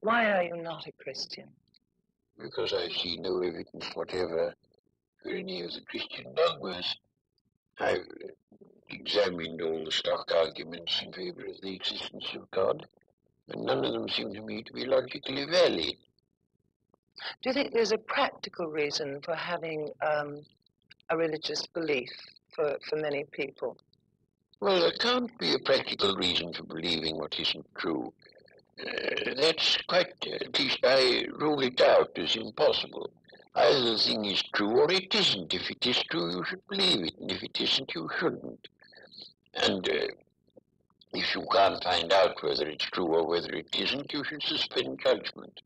Why are you not a Christian? Because I see no evidence whatever for any of the Christian dogmas. I've examined all the stock arguments in favor of the existence of God, and none of them seem to me to be logically valid. Do you think there's a practical reason for having um, a religious belief for, for many people? Well, there can't be a practical reason for believing what isn't true. Uh, that's quite, at least I rule it out as impossible. Either the thing is true or it isn't. If it is true, you should believe it, and if it isn't, you shouldn't. And uh, if you can't find out whether it's true or whether it isn't, you should suspend judgment.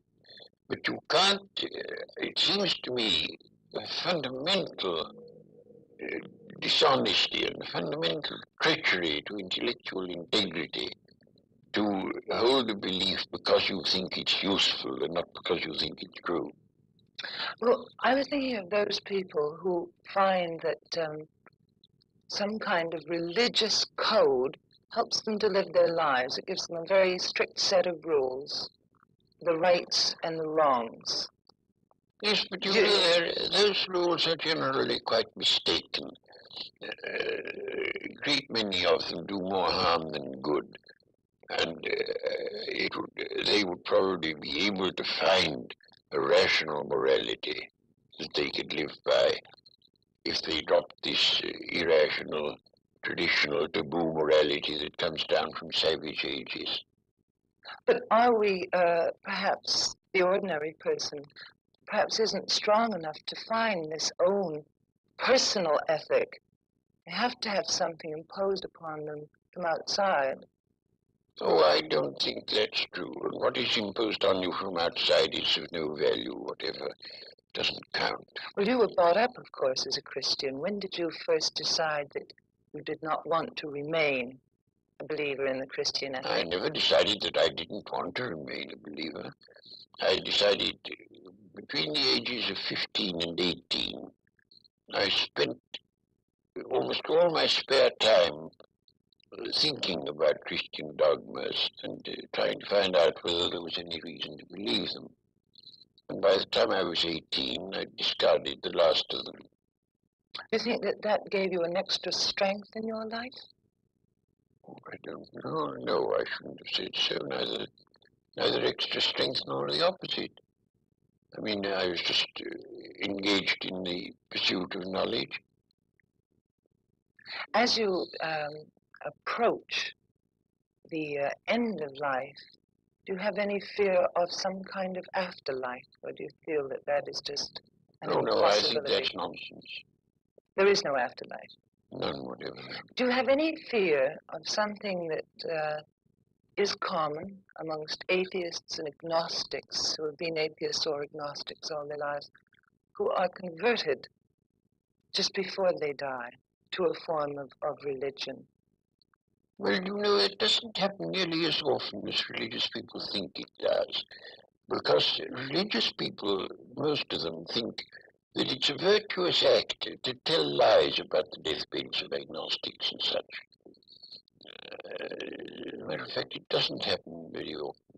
But you can't, uh, it seems to me, a fundamental uh, dishonesty and fundamental treachery to intellectual integrity to hold a belief because you think it's useful and not because you think it's true. Well, I was thinking of those people who find that um, some kind of religious code helps them to live their lives. It gives them a very strict set of rules, the rights and the wrongs. Yes, but you know, those rules are generally quite mistaken. Uh, a great many of them do more harm than good, and uh, it would, they would probably be able to find a rational morality that they could live by if they dropped this uh, irrational, traditional, taboo morality that comes down from savage ages. But are we, uh, perhaps, the ordinary person, perhaps isn't strong enough to find this own personal ethic? They have to have something imposed upon them from outside. Oh, I don't think that's true. And what is imposed on you from outside is of no value whatever. It Doesn't count. Well, you were brought up, of course, as a Christian. When did you first decide that you did not want to remain a believer in the Christian ethic? I never decided that I didn't want to remain a believer. I decided between the ages of 15 and 18, I spent almost all my spare time thinking about Christian dogmas and uh, trying to find out whether there was any reason to believe them. And by the time I was 18, I discarded the last of them. Do you think that that gave you an extra strength in your life? Oh, I don't know. No, I shouldn't have said so. Neither, neither extra strength nor the opposite. I mean, I was just uh, engaged in the pursuit of knowledge. As you um, approach the uh, end of life, do you have any fear of some kind of afterlife, or do you feel that that is just an No, no, I think that's nonsense. There is no afterlife. None whatever. Do you have any fear of something that uh, is common amongst atheists and agnostics who have been atheists or agnostics all their lives, who are converted just before they die to a form of, of religion? Well, you know, it doesn't happen nearly as often as religious people think it does. Because religious people, most of them, think that it's a virtuous act to tell lies about the deathbeds of agnostics and such. Uh, matter of fact, it doesn't happen very often.